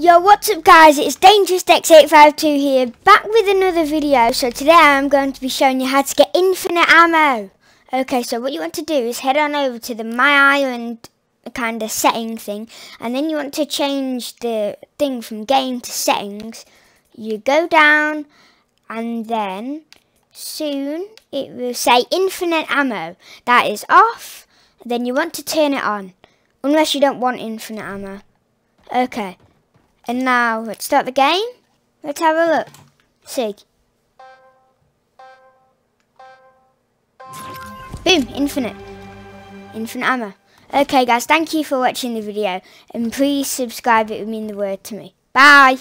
Yo, what's up guys? It's Dangerous X852 here, back with another video. So today I'm going to be showing you how to get infinite ammo. Okay, so what you want to do is head on over to the My Island kind of setting thing. And then you want to change the thing from game to settings. You go down and then soon it will say infinite ammo. That is off. Then you want to turn it on. Unless you don't want infinite ammo. Okay. And now, let's start the game. Let's have a look. See. Boom, infinite. Infinite ammo. Okay guys, thank you for watching the video. And please subscribe, it would mean the word to me. Bye.